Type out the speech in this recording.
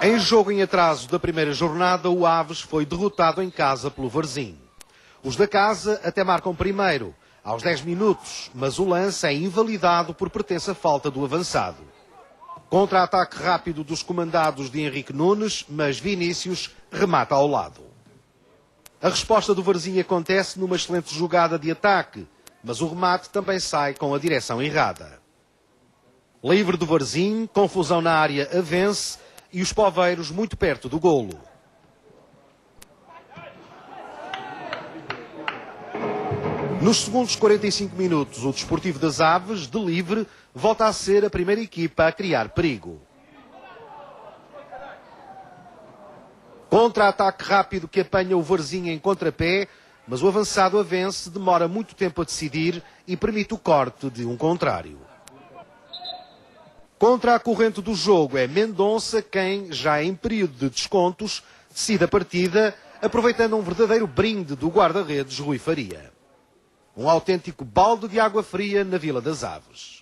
Em jogo em atraso da primeira jornada, o Aves foi derrotado em casa pelo Varzim. Os da casa até marcam primeiro, aos 10 minutos, mas o lance é invalidado por pertença falta do avançado. Contra-ataque rápido dos comandados de Henrique Nunes, mas Vinícius remata ao lado. A resposta do Varzim acontece numa excelente jogada de ataque, mas o remate também sai com a direção errada. Livre do Varzim, confusão na área a vence e os poveiros muito perto do golo. Nos segundos 45 minutos, o Desportivo das Aves, de livre, volta a ser a primeira equipa a criar perigo. Contra-ataque rápido que apanha o Varzinho em contrapé, mas o avançado a vence, demora muito tempo a decidir e permite o corte de um contrário. Contra a corrente do jogo é Mendonça quem, já em período de descontos, decide a partida, aproveitando um verdadeiro brinde do guarda-redes Rui Faria. Um autêntico balde de água fria na Vila das Aves.